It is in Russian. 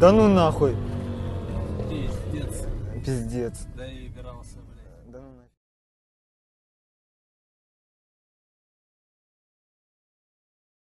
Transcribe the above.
Да ну нахуй. Пиздец. Пиздец. Да и игрался, блядь. Да ну нахуй.